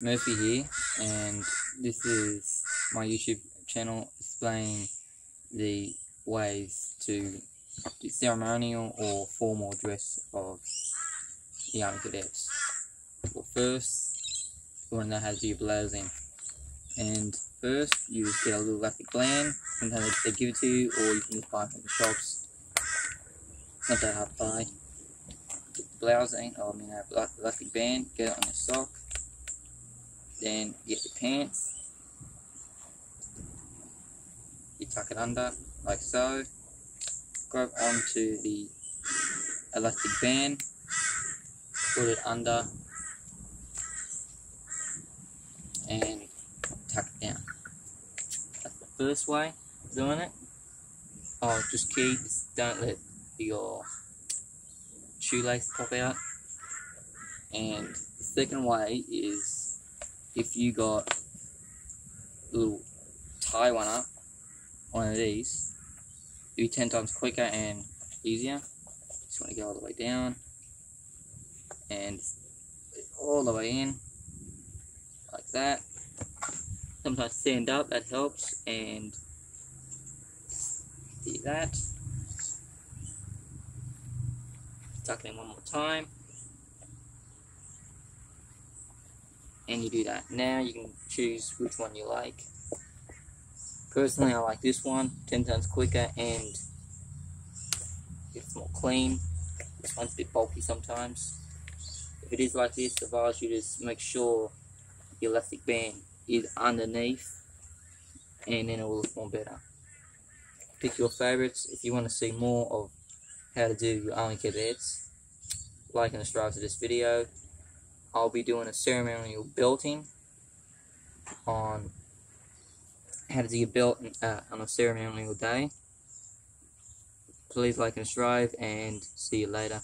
Murphy here, and this is my YouTube channel explaining the ways to do ceremonial or formal dress of the Army Cadets. Well, first, you want to know how to your blousing. And first, you just get a little elastic band, sometimes they give it to you, or you can just buy it from the shops. Not that hard to buy. Get the blousing, or oh, I mean, a elastic band, get it on your sock then get the pants. You tuck it under like so. Grab onto the elastic band. Put it under and tuck it down. That's the first way of doing it. Oh, just keep, don't let your shoelace pop out. And the second way is if you got a little tie one up, one of these, it'd be 10 times quicker and easier. Just want to go all the way down and all the way in, like that. Sometimes stand up, that helps, and do that. Tuck it in one more time. And you do that. Now you can choose which one you like. Personally, I like this one, 10 times quicker and it's more clean. This one's a bit bulky sometimes. If it is like this, I advise you to make sure the elastic band is underneath and then it will look more better. Pick your favorites. If you want to see more of how to do your Army Cadets, like and subscribe to this video. I'll be doing a ceremonial building on how to get built uh, on a ceremonial day. Please like and subscribe and see you later.